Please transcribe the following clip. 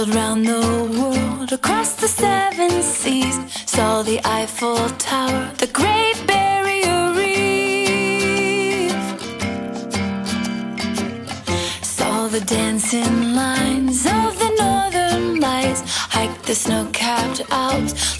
Traveled round the world, across the seven seas, saw the Eiffel Tower, the Great Barrier Reef. Saw the dancing lines of the northern lights, hiked the snow capped Alps.